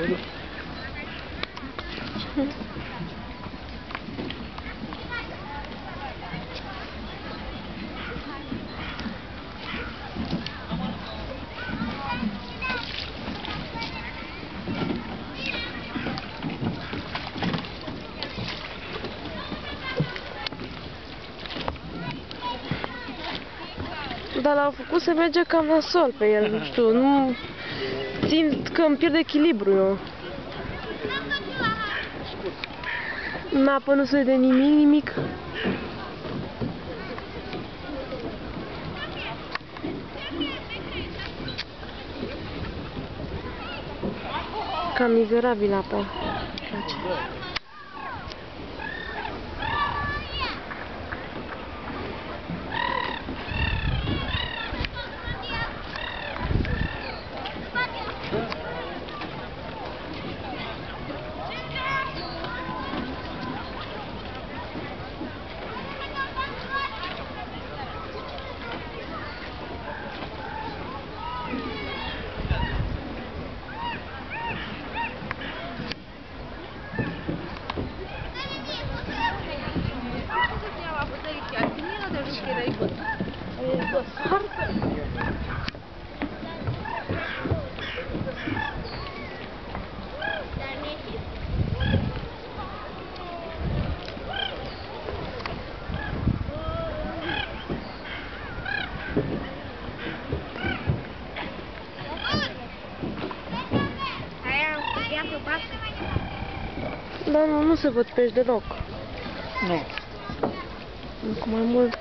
Dar l-au făcut să merge cam nasol pe el, nu știu, nu... Simt că îmi pierd echilibru eu. În apă nu se vede nimic, nimic. Cam mizerabil apa. Dar nu, nu se văd pești deloc. Nu. Cu mai mult...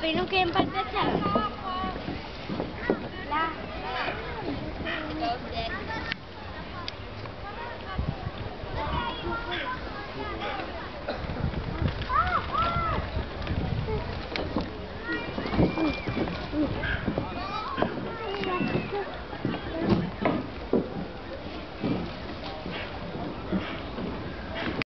Păi nu că e în partea cealaltă. La